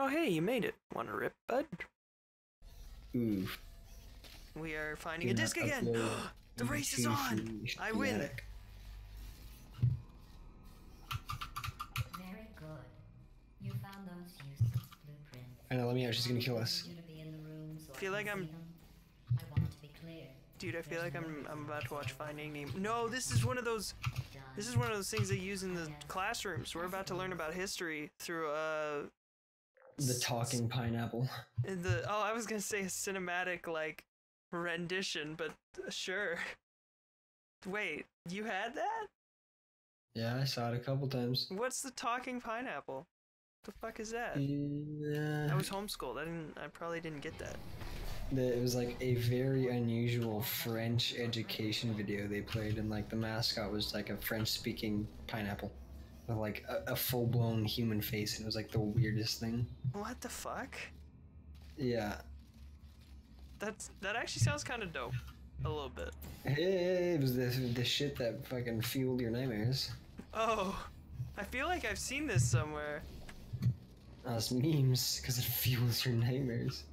Oh, hey, you made it. Want to rip, bud? Ooh. We are finding do a disc again. the race is on. I win. schematic. Very good. You found those useless blueprints. I know, let me out. She's gonna kill us. You to be in the room so I Feel like I'm- I want to be clear. Dude, I feel like I'm I'm about to watch Finding Nemo. No, this is one of those this is one of those things they use in the classrooms. We're about to learn about history through uh The talking pineapple. the oh, I was going to say a cinematic like rendition, but uh, sure. Wait, you had that? Yeah, I saw it a couple times. What's the talking pineapple? The fuck is that? Yeah. I was homeschooled. I didn't I probably didn't get that. It was like a very unusual French education video they played, and like the mascot was like a French speaking pineapple with like a, a full blown human face, and it was like the weirdest thing. What the fuck? Yeah. That's that actually sounds kind of dope. A little bit. Hey, it was the, the shit that fucking fueled your nightmares. Oh, I feel like I've seen this somewhere. Us memes, because it fuels your nightmares.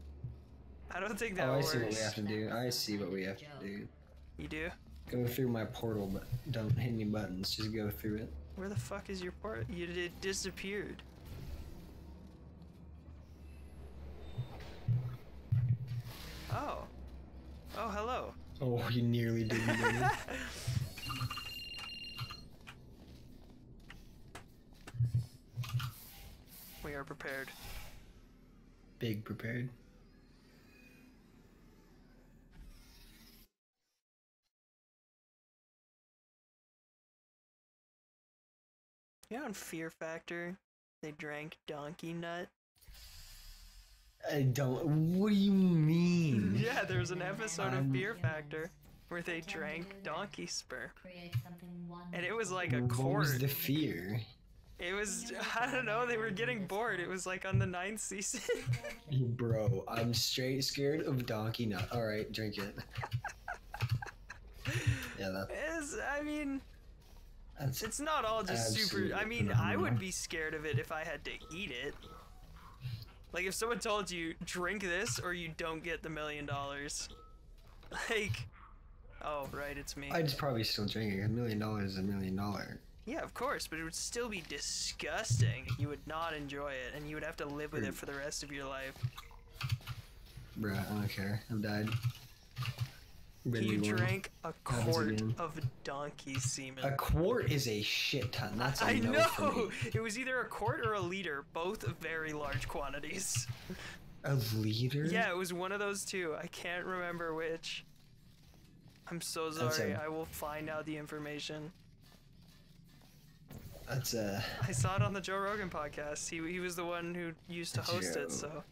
I don't think that oh, I works. see what we have to do. I see what we have to do. You do? Go through my portal, but don't hit any buttons. Just go through it. Where the fuck is your part? You it disappeared. Oh. Oh, hello. Oh, you nearly didn't it. We are prepared. Big prepared. You know on Fear Factor, they drank donkey nut? I don't. What do you mean? Yeah, there was an episode of Fear Factor where they drank donkey spur. Create something wonderful. And it was like a What quart. was the fear? It was, I don't know, they were getting bored. It was like on the ninth season. Bro, I'm straight scared of donkey nut. All right, drink it. Yeah, that, Is I mean, that's it's not all just super. I mean, I would phenomenal. be scared of it if I had to eat it. Like if someone told you drink this or you don't get the million dollars. Like, oh right, it's me. I'd probably still drink it. A million dollars is a million dollar. Yeah, of course, but it would still be disgusting. You would not enjoy it, and you would have to live with it for the rest of your life. Bruh, I don't care. I've died. Ready You drank a quart of donkey semen. A quart is a shit ton. That's I no know! It was either a quart or a liter, both very large quantities. A liter? Yeah, it was one of those two. I can't remember which. I'm so sorry. a- I will find out the information. That's a. I saw it on the Joe Rogan podcast. He, he was the one who used to host Joe. it, so.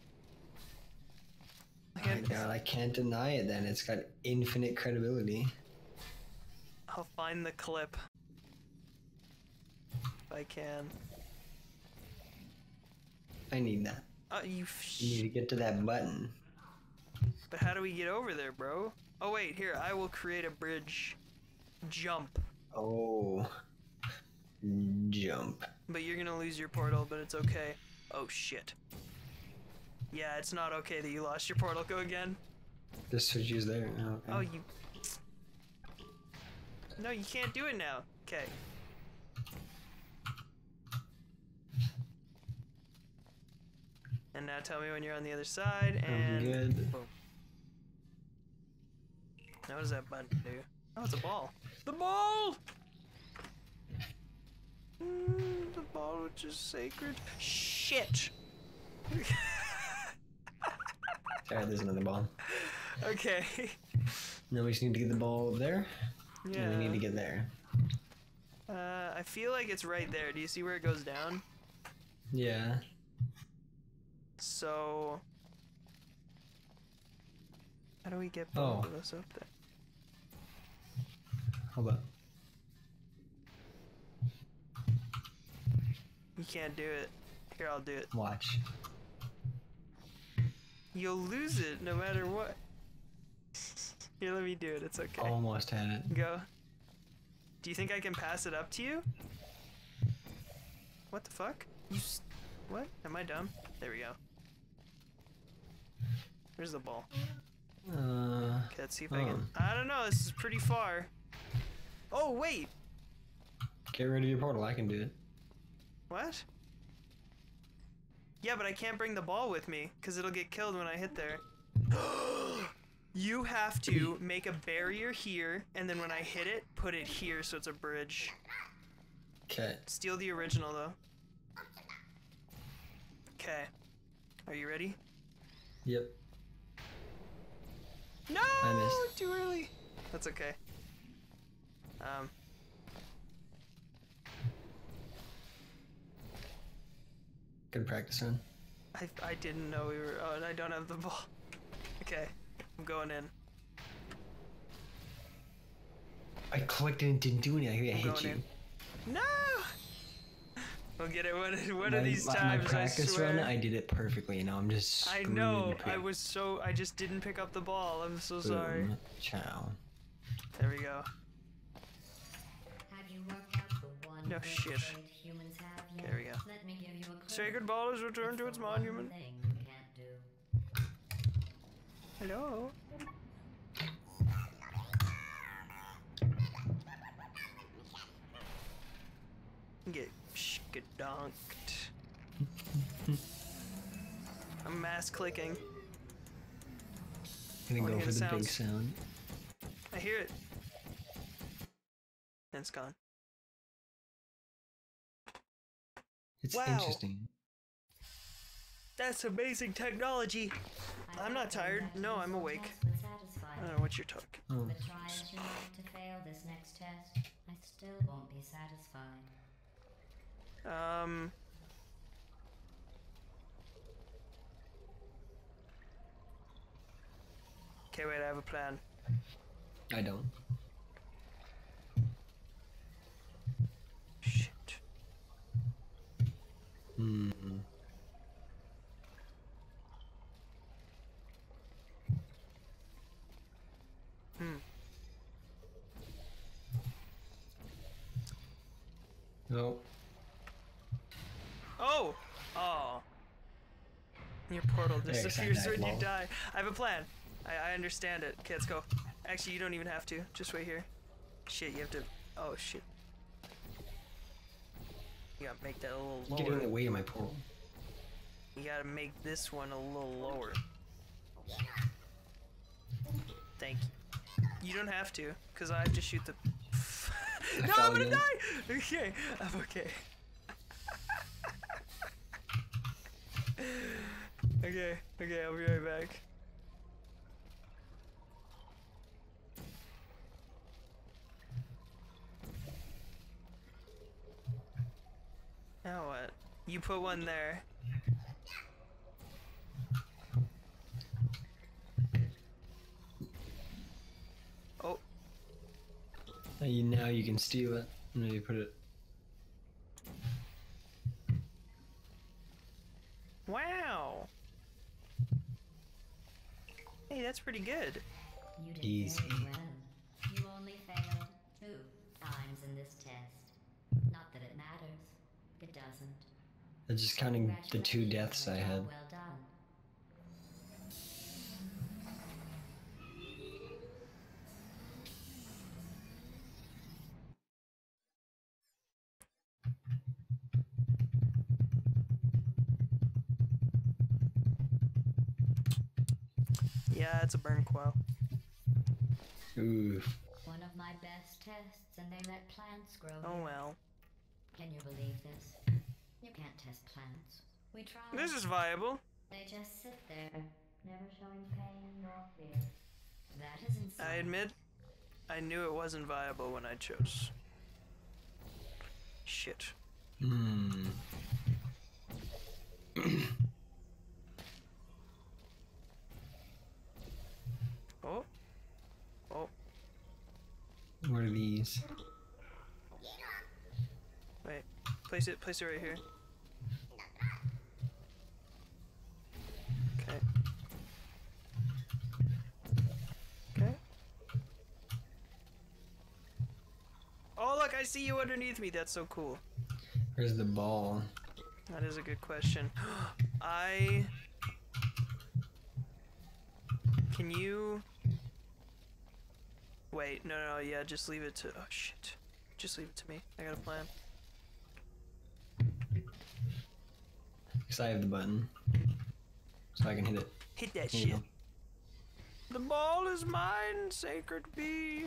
My god, I can't deny it then. It's got infinite credibility. I'll find the clip. If I can. I need that. Uh, you. You need to get to that button. but how do we get over there, bro? Oh, wait, here. I will create a bridge. Jump. Oh. Jump. But you're gonna lose your portal, but it's okay. Oh, shit. Yeah, it's not okay that you lost your portal. Go again. This switch is there. Oh, Oh, you. No, you can't do it now. Okay. And now tell me when you're on the other side, I'm and good. boom. Now what does that button do? Oh, it's a ball. The ball! Mm, the ball which is sacred. Shit! Alright, there's another ball. okay. Now we just need to get the ball over there. yeah. And we need to get there. Uh, I feel like it's right there. Do you see where it goes down? Yeah. So, how do we get Oh. both of us up there? Hold up. You can't do it. Here, I'll do it. Watch. You'll lose it no matter what. Here, let me do it. It's okay. Almost had it. Go. Do you think I can pass it up to you? What the fuck? You. S- What? Am I dumb? There we go. Where's the ball? Uh, Okay, let's see if I can. Um. I don't know. This is pretty far. Oh wait, get rid of your portal. I can do it. what? Yeah, but I can't bring the ball with me because it'll get killed when I hit there. you have to make a barrier here, and then when I hit it, put it here so it's a bridge. Okay. Steal the original though. Okay. Are you ready? Yep. No, too early. That's okay. Um. Good practice run. I, I didn't know we were. Oh, and I don't have the ball. Okay, I'm going in. I clicked and it didn't do anything. I I'm hit you. in. No! We'll get it one, one my, of these my- times. my practice I swear. run, I did it perfectly. Now I'm just. I know. I was so. I just didn't pick up the ball. I'm so sorry. Boom. Ciao. There we go. Have you worked out the one No shit. trait humans have yet? There we go. Let me give you a clue. Sacred ball is returned to It's its the one monument. thing you can't do. Hello. Get shkadonked. I'm mass clicking. Gonna Oh, go for the the big sound. I hear it. And it's gone. It's Wow. interesting. That's amazing technology. I I'm not tired. No, I'm awake. test would satisfy I don't you. know what you're talking. Oh. But try as you might to fail this next test, I still won't be satisfied. Um. Okay, wait, I have a plan. I don't. Shit. Hmm. Hmm. No. Oh! Oh. Your portal disappears when you die. I have a plan. I, I understand it. Okay, let's go. Actually, you don't even have to. Just wait here. Shit, you have to. Oh, shit. You gotta make that a little Get in the lower. way of my portal. You gotta make this one a little lower. Thank you. You don't have to, because I have to shoot the. No, I'm gonna again. die! Okay, I'm okay. okay, okay, I'll be right back. Now what? You put one there. Oh, Now you, now you can steal it. And then you put it. wow! Hey, that's pretty good. You did Easy. very well. You only failed two times in this test. Not that it matters. It doesn't. I'm just counting the two deaths I Congratulations on a had. Well done. Yeah, it's a burn quell. Ooh. One of my best tests, and they let plants grow. Oh here. well. Can you believe this? You can't test plants. We tried. This is viable. They just sit there, never showing pain nor fear. That is insane. I admit, I knew it wasn't viable when I chose. Shit. Hmm. Oh. Oh. What are these? Wait. Place it. Place it right here. Okay. Okay. Oh look! I see you underneath me. That's so cool. Where's the ball? That is a good question. I. Can you. Wait, no, no, yeah, just leave it to. Oh, shit. Just leave it to me. I got a plan. Because I have the button. So I can hit it. Hit that Here shit. The ball is mine, sacred bee.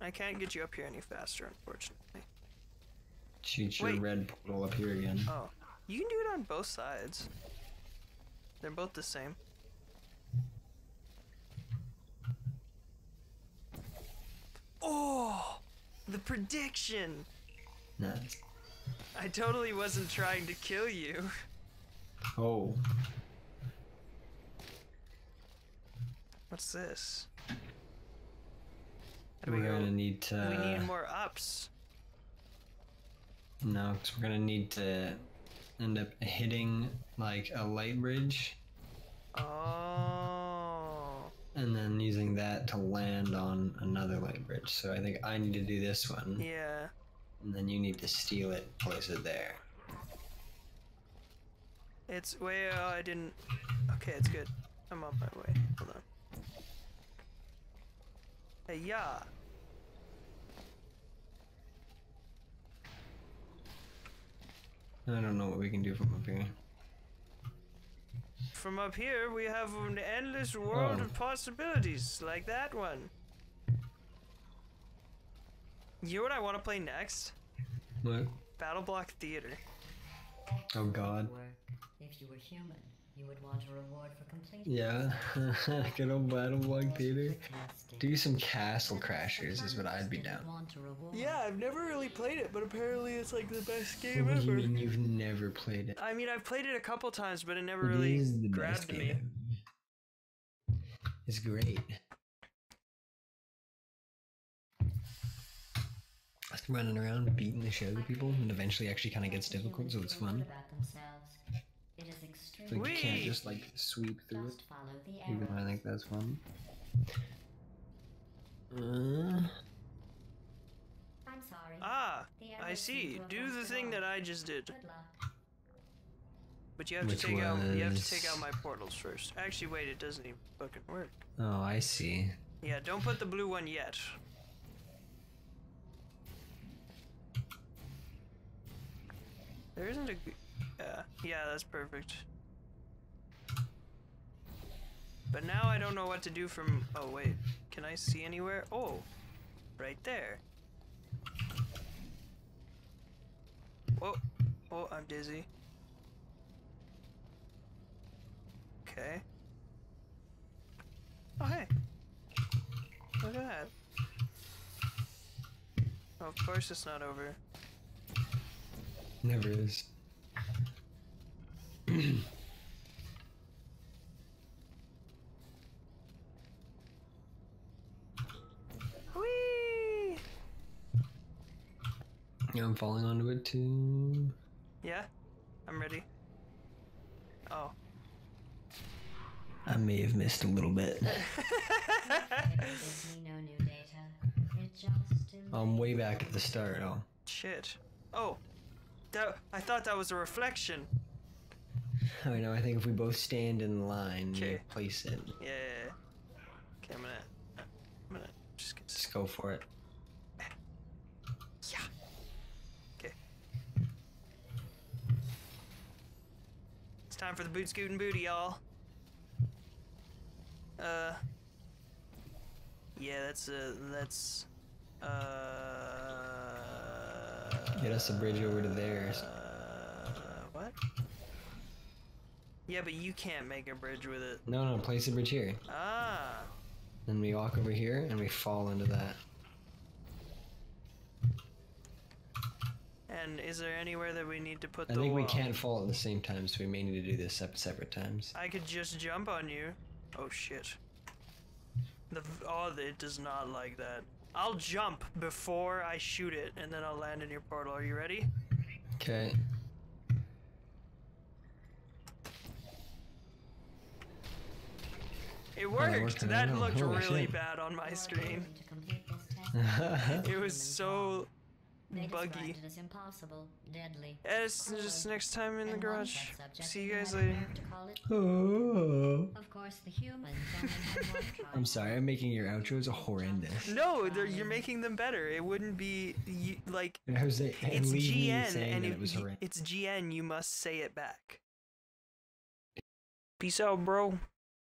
I can't get you up here any faster, unfortunately. Shoot your Wait. red portal up here again. Oh, you can do it on both sides. They're both the same. Oh, the prediction. Nice. I totally wasn't trying to kill you. Oh. What's this? We're we gonna need to. we need more ups. No, because we're gonna need to end up hitting like a light bridge Oh. and then using that to land on another light bridge. So I think I need to do this one, Yeah. And then you need to steal it, place it there. It's way. Oh, uh, I didn't. Okay, it's good. I'm on my way. Hold on. Hey, yeah. I don't know what we can do from up here. From up here, we have an endless oh. world Oh. of possibilities, like that one. You know what I want to play next? What? Battle Block Theater. Oh God. If you were human, you would want a reward for completing. Yeah. Good old battle block theater. Do some castle crashers is what I'd be down. Want a reward. Yeah, I've never really played it, but apparently it's like the best What game do you ever. mean you've never played it? I mean, I've played it a couple times, but it never It really is the best grabbed me. game ever. It's great. Running around beating the shit out of people, and eventually actually kind of gets difficult, so it's fun. About. It is extremely. Like you can't just like sweep through it, Just follow the even though I think that's fun. Uh, I'm sorry. Ah, I see. seem to have Do the thing that. I just did. But you have Which to take out you have to take out my portals first. Actually, wait, it doesn't even fucking work. oh, I see. Yeah, don't put the blue one yet. There isn't a. Yeah, uh, yeah, that's perfect. But now I don't know what to do from. Oh wait, can I see anywhere? Oh, right there. Whoa, oh, I'm dizzy. Okay. Oh hey. Look at that. Oh, of course it's not over. Never is. Whee! Yeah, I'm falling onto it too. Yeah, I'm ready. Oh. I may have missed a little bit. It gives me no new data. It just. I'm way back at the start. Oh, Shit. Oh. That, I thought that was a reflection. I know. I think if we both stand in line, Okay. place it. Yeah. Okay, I'm gonna. I'm gonna just get. Just go for it. Yeah. Okay. It's time for the boot scooting booty, y'all. Uh. Yeah, that's uh, that's uh. Get us a bridge over to theirs. Uh, what? Yeah, but you can't make a bridge with it. No, no, place a bridge here. Ah. Then we walk over here and we fall into that. And is there anywhere that we need to put I the I think we can't fall at the same time, so we may need to do this at separate times. I could just jump on you. Oh shit. The oh, it does not like that. I'll jump before I shoot it, and then I'll land in your portal. Are you ready? Okay. It that worked. worked, I that know. looked Holy really shit. bad on my screen. going To complete this test, It was so. They buggy. described it as impossible, deadly. As cruel, just next time in the and one garage. See you guys later. nerve to call it- Oh. Of course, the humans only had one trial. I'm sorry, I'm making your outros horrendous. No, they're, you're making them better. It wouldn't be you, like And Jose, and it's GN and it, it was horrendous. it's GN. You must say it back. Peace out, bro.